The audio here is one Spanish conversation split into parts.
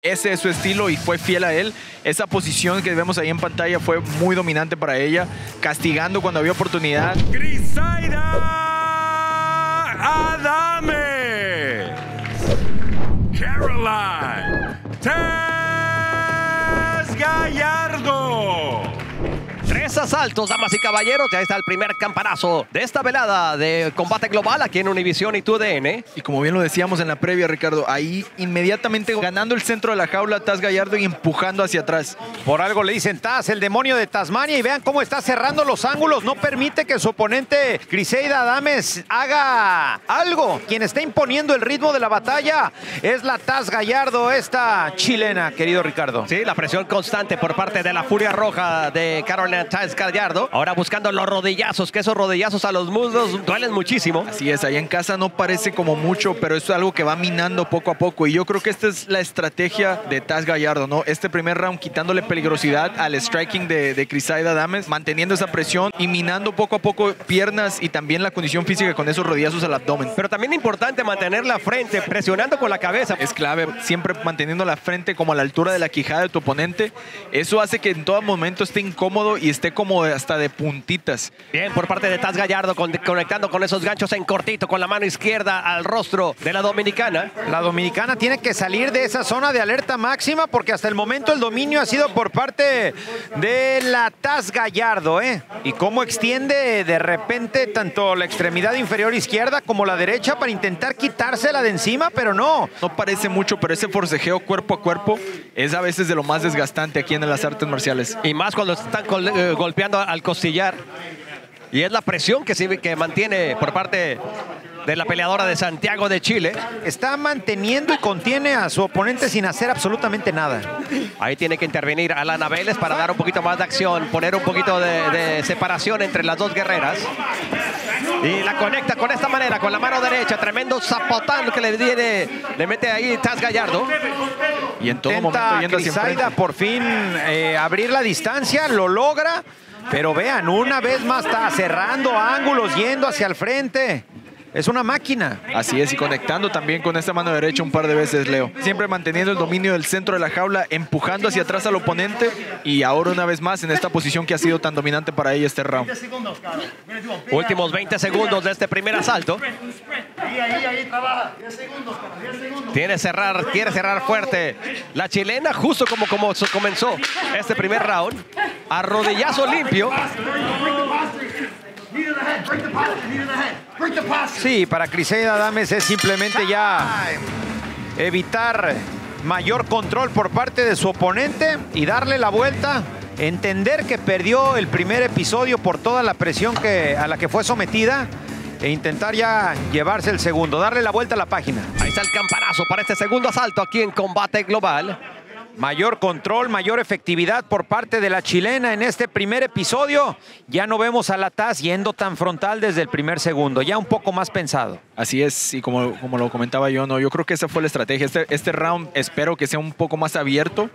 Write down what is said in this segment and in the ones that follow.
Ese es su estilo y fue fiel a él. Esa posición que vemos ahí en pantalla fue muy dominante para ella, castigando cuando había oportunidad. Grisaida Adame. Caroline Tres asaltos, damas y caballeros. Ya está el primer campanazo de esta velada de combate global aquí en Univision y TUDN. Y como bien lo decíamos en la previa, Ricardo, ahí inmediatamente ganando el centro de la jaula, Taz Gallardo y empujando hacia atrás. Por algo le dicen Taz, el demonio de Tasmania. Y vean cómo está cerrando los ángulos. No permite que su oponente, Criseida Adames, haga algo. Quien está imponiendo el ritmo de la batalla es la Taz Gallardo, esta chilena, querido Ricardo. Sí, la presión constante por parte de la Furia Roja de Carolina Taz Gallardo. Ahora buscando los rodillazos, que esos rodillazos a los muslos duelen muchísimo. Así es, allá en casa no parece como mucho, pero es algo que va minando poco a poco. Y yo creo que esta es la estrategia de Taz Gallardo, ¿no? Este primer round quitándole peligrosidad al striking de, de Crisaida Dames, manteniendo esa presión y minando poco a poco piernas y también la condición física con esos rodillazos al abdomen. Pero también importante mantener la frente, presionando con la cabeza. Es clave, siempre manteniendo la frente como a la altura de la quijada de tu oponente. Eso hace que en todo momento esté incómodo y esté como hasta de puntitas. Bien, por parte de Taz Gallardo, con- conectando con esos ganchos en cortito, con la mano izquierda al rostro de la dominicana. La dominicana tiene que salir de esa zona de alerta máxima porque hasta el momento el dominio ha sido por parte de la Taz Gallardo, ¿eh? Y cómo extiende de repente tanto la extremidad inferior izquierda como la derecha para intentar quitársela de encima, pero no. No parece mucho, pero ese forcejeo cuerpo a cuerpo es a veces de lo más desgastante aquí en las artes marciales. Y más cuando están col- eh, golpeando al costillar. Y es la presión que, se- que mantiene por parte de la peleadora de Santiago de Chile. Está manteniendo y contiene a su oponente sin hacer absolutamente nada. Ahí tiene que intervenir Alana Vélez para dar un poquito más de acción, poner un poquito de, de separación entre las dos guerreras. Y la conecta con esta manera, con la mano derecha. Tremendo zapotán que le, viene, le mete ahí Taz Gallardo. Y en todo momento yendo hacia por fin eh, abrir la distancia, lo logra, pero vean, una vez más está cerrando ángulos, yendo hacia el frente. Es una máquina. Así es, y conectando también con esta mano derecha un par de veces, Leo. Siempre manteniendo el dominio del centro de la jaula, empujando hacia atrás al oponente y ahora una vez más en esta posición que ha sido tan dominante para ella este round. Últimos 20 segundos de este primer asalto. Ahí, ahí, ahí, trabaja. 10 segundos, cara, 10 segundos. Quiere cerrar, quiere cerrar fuerte. La chilena, justo como, como comenzó este primer round. Arrodillazo limpio. Sí, para Criseida Dames es simplemente ya evitar mayor control por parte de su oponente y darle la vuelta. Entender que perdió el primer episodio por toda la presión que, a la que fue sometida e intentar ya llevarse el segundo, darle la vuelta a la página. Ahí está el campanazo para este segundo asalto aquí en Combate Global. Mayor control, mayor efectividad por parte de la chilena en este primer episodio. Ya no vemos a la Taz yendo tan frontal desde el primer segundo, ya un poco más pensado. Así es, y como, como lo comentaba yo, no, yo creo que esa fue la estrategia. Este, este round espero que sea un poco más abierto.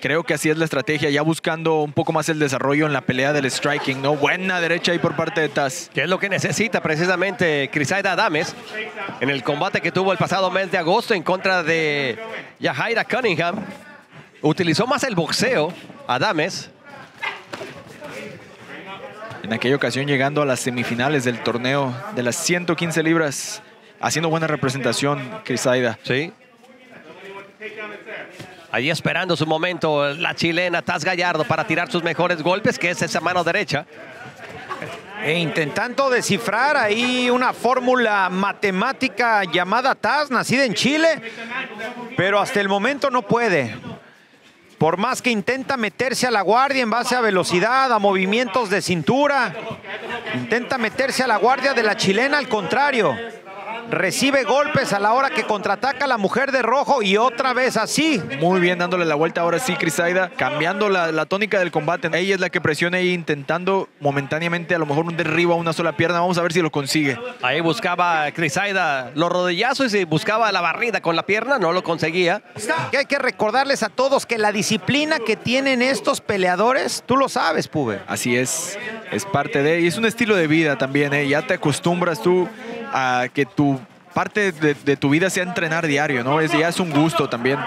Creo que así es la estrategia, ya buscando un poco más el desarrollo en la pelea del striking, ¿no? Buena derecha ahí por parte de Taz. Que es lo que necesita precisamente Crisaida Adames en el combate que tuvo el pasado mes de agosto en contra de Yahaira Cunningham. Utilizó más el boxeo Adames. En aquella ocasión llegando a las semifinales del torneo de las 115 libras, haciendo buena representación, Crisaida. Sí. Ahí esperando su momento la chilena Taz Gallardo para tirar sus mejores golpes, que es esa mano derecha. E intentando descifrar ahí una fórmula matemática llamada TAS, nacida en Chile, pero hasta el momento no puede. Por más que intenta meterse a la guardia en base a velocidad, a movimientos de cintura, intenta meterse a la guardia de la chilena, al contrario. Recibe golpes a la hora que contraataca a la mujer de rojo y otra vez así. Muy bien dándole la vuelta ahora sí, Crisaida, cambiando la, la tónica del combate. Ella es la que presiona y intentando momentáneamente a lo mejor un derribo a una sola pierna. Vamos a ver si lo consigue. Ahí buscaba Crisaida los rodillazos y buscaba la barrida con la pierna, no lo conseguía. Que hay que recordarles a todos que la disciplina que tienen estos peleadores, tú lo sabes, Pube. Así es, es parte de, y es un estilo de vida también, ¿eh? ya te acostumbras tú a que tu parte de, de tu vida sea entrenar diario, ¿no? Es, ya es un gusto también.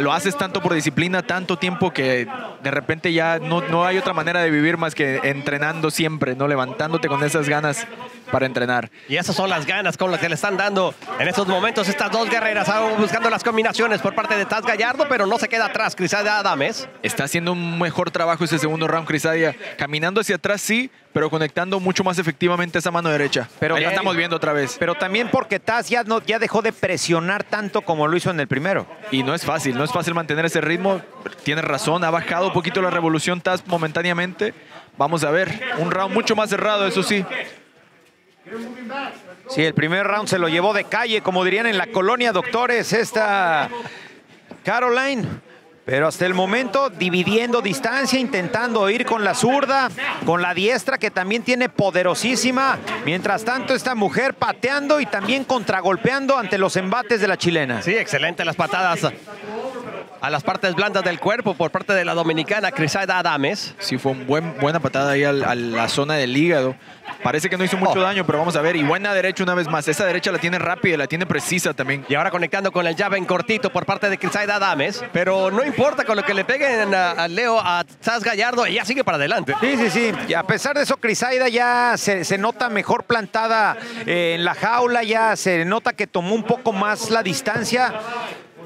lo haces tanto por disciplina, tanto tiempo que de repente ya no, no hay otra manera de vivir más que entrenando siempre, no levantándote con esas ganas para entrenar. Y esas son las ganas con las que le están dando en estos momentos estas dos guerreras, buscando las combinaciones por parte de Taz Gallardo, pero no se queda atrás Crisaida Adames. Está haciendo un mejor trabajo ese segundo round, Crisadia. Caminando hacia atrás, sí, pero conectando mucho más efectivamente esa mano derecha. Pero la estamos viendo otra vez. Pero también porque Taz ya, no, ya dejó de presionar tanto como lo hizo en el primero. Y no es fácil, no es fácil mantener ese ritmo. Tienes razón, ha bajado un poquito la revolución Taz momentáneamente. Vamos a ver, un round mucho más cerrado, eso sí. Sí, el primer round se lo llevó de calle, como dirían en la colonia doctores, esta Caroline. Pero hasta el momento dividiendo distancia, intentando ir con la zurda, con la diestra que también tiene poderosísima. Mientras tanto, esta mujer pateando y también contragolpeando ante los embates de la chilena. Sí, excelente las patadas a las partes blandas del cuerpo por parte de la dominicana Crisaida Adames. Sí, fue una buen, buena patada ahí al- a la zona del hígado. Parece que no hizo mucho Oh. daño, pero vamos a ver. Y buena derecha una vez más. Esa derecha la tiene rápida, la tiene precisa también. Y ahora conectando con el llave en cortito por parte de Crisaida Adames. Pero no importa con lo que le peguen a, a Leo, a Taz Gallardo, ella sigue para adelante. Sí, sí, sí. Y a pesar de eso, Crisaida ya se, se nota mejor plantada eh, en la jaula, ya se nota que tomó un poco más la distancia.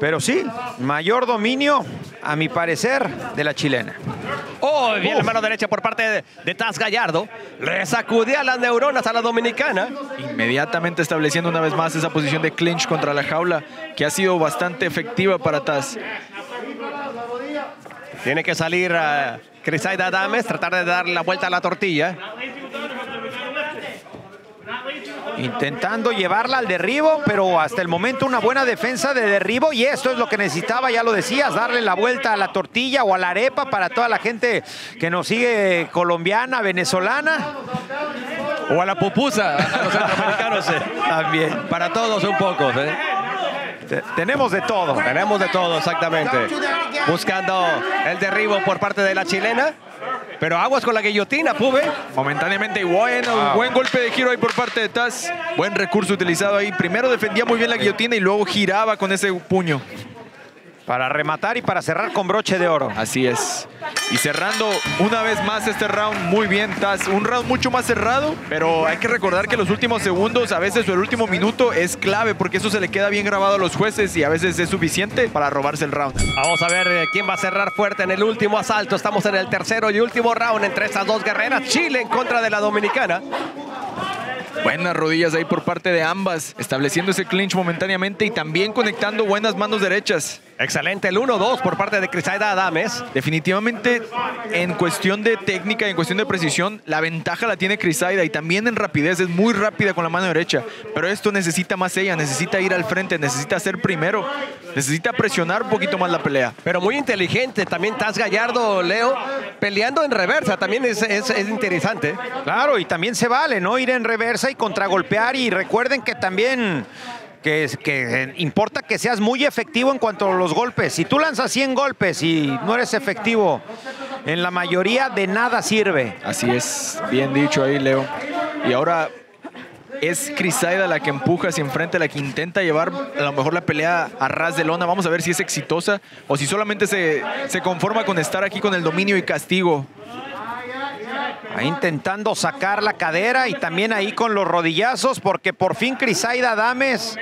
Pero sí, mayor dominio, a mi parecer, de la chilena. Oh, bien Uf. la mano derecha por parte de, de Taz Gallardo. Le sacudía las neuronas a la dominicana. Inmediatamente estableciendo una vez más esa posición de clinch contra la jaula, que ha sido bastante efectiva para Taz. Tiene que salir uh, Crisaida Adames, tratar de darle la vuelta a la tortilla. Intentando llevarla al derribo, pero hasta el momento una buena defensa de derribo y esto es lo que necesitaba, ya lo decías, darle la vuelta a la tortilla o a la arepa para toda la gente que nos sigue colombiana, venezolana. O a la pupusa, a los centroamericanos. eh. También. Para todos un poco. ¿eh? Te- Tenemos de todo. Tenemos de todo, exactamente. Buscando el derribo por parte de la chilena. Pero aguas con la guillotina, Pube. Momentáneamente, bueno, buen golpe de giro ahí por parte de Taz. Buen recurso utilizado ahí. Primero defendía muy bien la guillotina y luego giraba con ese puño. Para rematar y para cerrar con broche de oro. Así es. Y cerrando una vez más este round, muy bien, Taz. Un round mucho más cerrado, pero hay que recordar que los últimos segundos, a veces o el último minuto, es clave porque eso se le queda bien grabado a los jueces y a veces es suficiente para robarse el round. Vamos a ver eh, quién va a cerrar fuerte en el último asalto. Estamos en el tercero y último round entre estas dos guerreras. Chile en contra de la dominicana. Buenas rodillas ahí por parte de ambas, estableciendo ese clinch momentáneamente y también conectando buenas manos derechas. Excelente el 1-2 por parte de Crisaida Adames. Definitivamente, en cuestión de técnica y en cuestión de precisión, la ventaja la tiene Crisaida y también en rapidez, es muy rápida con la mano derecha. Pero esto necesita más ella, necesita ir al frente, necesita ser primero, necesita presionar un poquito más la pelea. Pero muy inteligente. También Taz Gallardo, Leo, peleando en reversa. También es, es- es interesante. Claro, y también se vale, ¿no? Ir en reversa y contragolpear. Y recuerden que también que, que importa que seas muy efectivo en cuanto a los golpes. Si tú lanzas 100 golpes y no eres efectivo, en la mayoría de nada sirve. Así es, bien dicho ahí, Leo. Y ahora es Crisaida la que empuja hacia enfrente, la que intenta llevar a lo mejor la pelea a ras de lona. Vamos a ver si es exitosa o si solamente se, se conforma con estar aquí con el dominio y castigo. Ahí intentando sacar la cadera y también ahí con los rodillazos, porque por fin Crisaida Dames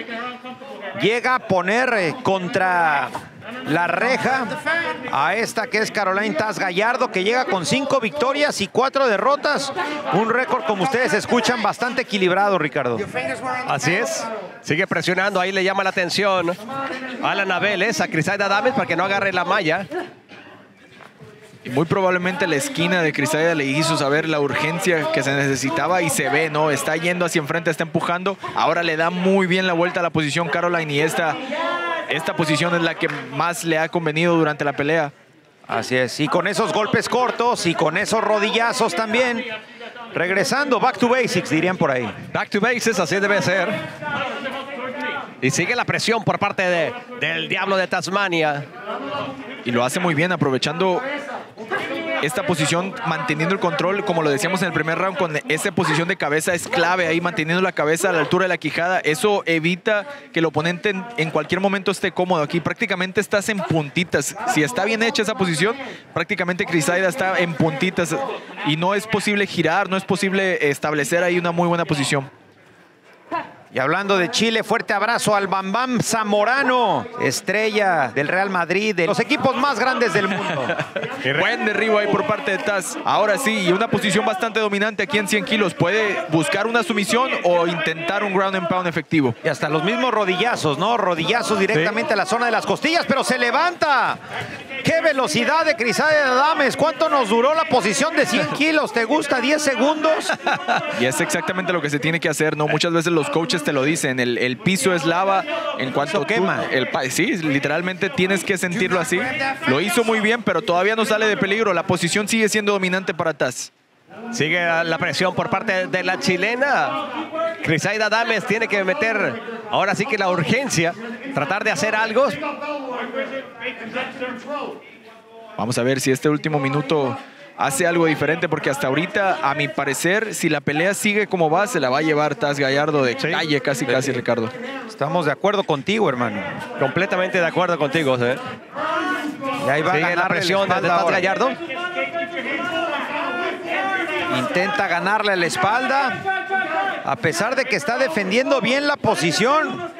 llega a poner eh, contra la reja a esta que es Caroline Taz Gallardo, que llega con cinco victorias y cuatro derrotas. Un récord, como ustedes escuchan, bastante equilibrado, Ricardo. Así es. Sigue presionando. Ahí le llama la atención a Alan Abeles, a Crisaida Adames para que no agarre la malla. Y muy probablemente la esquina de Crisaida le hizo saber la urgencia que se necesitaba y se ve, ¿no? Está yendo hacia enfrente, está empujando. Ahora le da muy bien la vuelta a la posición Caroline y esta, esta posición es la que más le ha convenido durante la pelea. Así es, y con esos golpes cortos y con esos rodillazos también. Regresando, back to basics, dirían por ahí. Back to bases, así debe ser. Y sigue la presión por parte de- del Diablo de Tasmania. Y lo hace muy bien, aprovechando esta posición manteniendo el control, como lo decíamos en el primer round, con esa posición de cabeza es clave ahí, manteniendo la cabeza a la altura de la quijada. Eso evita que el oponente en, en cualquier momento esté cómodo. Aquí prácticamente estás en puntitas. Si está bien hecha esa posición, prácticamente Crisaida está en puntitas y no es posible girar, no es posible establecer ahí una muy buena posición. Y hablando de Chile, fuerte abrazo al Bambam Zamorano, estrella del Real Madrid, de los equipos más grandes del mundo. Buen derribo ahí por parte de Taz. Ahora sí, y una posición bastante dominante aquí en 100 kilos. Puede buscar una sumisión o intentar un ground and pound efectivo. Y hasta los mismos rodillazos, ¿no? Rodillazos directamente a la zona de las costillas, pero se levanta. ¡Qué velocidad de Crisaida Adames! ¿Cuánto nos duró la posición de 100 kilos? ¿Te gusta? ¿10 segundos? Y es exactamente lo que se tiene que hacer, ¿no? Muchas veces los coaches te lo dicen, el, el piso es lava, en cuanto Eso quema. tú- el sí, literalmente tienes que sentirlo así. Lo hizo muy bien, pero todavía no sale de peligro. La posición sigue siendo dominante para Taz. Sigue la presión por parte de la chilena. Crisaida Dames tiene que meter ahora sí que la urgencia, tratar de hacer algo. Vamos a ver si este último minuto hace algo diferente, porque hasta ahorita, a mi parecer, si la pelea sigue como va, se la va a llevar Taz Gallardo de calle casi, casi, Ricardo. Estamos de acuerdo contigo, hermano. Completamente de acuerdo contigo. ¿eh? Y ahí va a la presión de Taz. Gallardo. Intenta ganarle la espalda, a pesar de que está defendiendo bien la posición.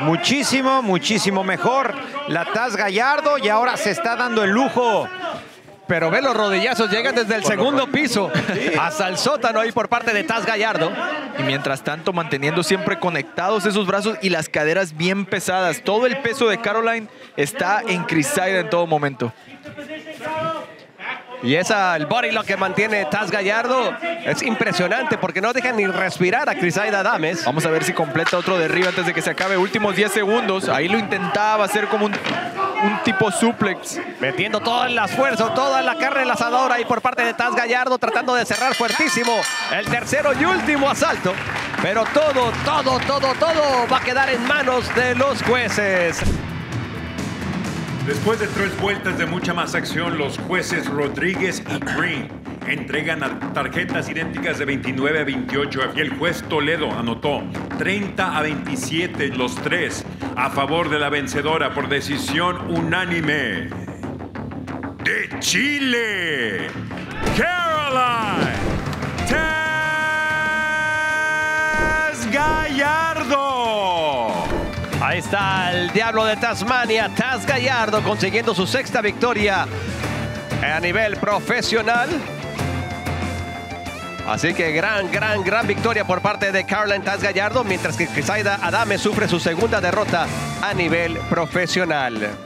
Muchísimo, muchísimo mejor la Taz Gallardo y ahora se está dando el lujo. Pero ve los rodillazos, llegan desde el segundo piso hasta el sótano ahí por parte de Taz Gallardo. Y mientras tanto, manteniendo siempre conectados esos brazos y las caderas bien pesadas. Todo el peso de Caroline está en Crisaida en todo momento. Y esa, el body lock que mantiene Taz Gallardo es impresionante porque no deja ni respirar a Crisaida Dames. Vamos a ver si completa otro derribo antes de que se acabe. Últimos 10 segundos. Ahí lo intentaba hacer como un, un tipo suplex. Metiendo todo el esfuerzo, toda la carne en asador ahí por parte de Taz Gallardo, tratando de cerrar fuertísimo el tercero y último asalto. Pero todo, todo, todo, todo va a quedar en manos de los jueces. Después de tres vueltas de mucha más acción, los jueces Rodríguez y Green entregan tarjetas idénticas de 29 a 28 y el juez Toledo anotó 30 a 27 los tres a favor de la vencedora por decisión unánime de Chile, Caroline Ahí está el Diablo de Tasmania, Taz Gallardo, consiguiendo su sexta victoria a nivel profesional. Así que gran, gran, gran victoria por parte de Caroline Taz Gallardo, mientras que Crisaida Adame sufre su segunda derrota a nivel profesional.